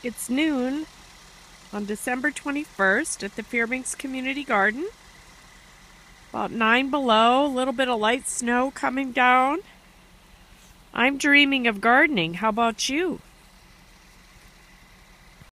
It's noon on December 21st at the Fairbanks Community Garden. About 9 below, a little bit of light snow coming down. I'm dreaming of gardening. How about you?